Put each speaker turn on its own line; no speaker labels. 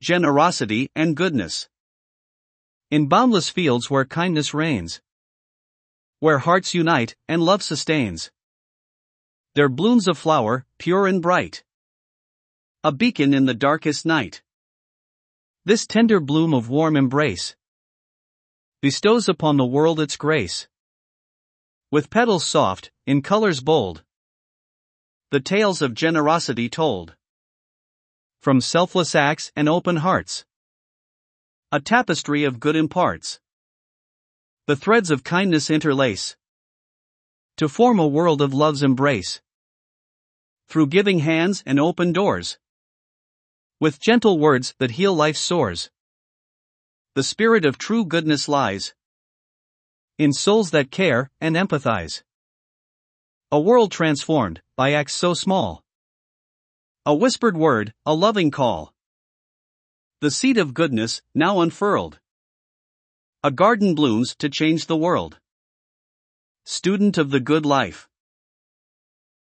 generosity, and goodness. In boundless fields where kindness reigns, where hearts unite and love sustains, there blooms a flower, pure and bright, a beacon in the darkest night. This tender bloom of warm embrace bestows upon the world its grace. With petals soft, in colors bold, the tales of generosity told. From selfless acts and open hearts, a tapestry of good imparts. The threads of kindness interlace to form a world of love's embrace. Through giving hands and open doors, with gentle words that heal life's sores. The spirit of true goodness lies in souls that care and empathize. A world transformed by acts so small. A whispered word, a loving call. The seed of goodness, now unfurled. A garden blooms to change the world. Student of the good life.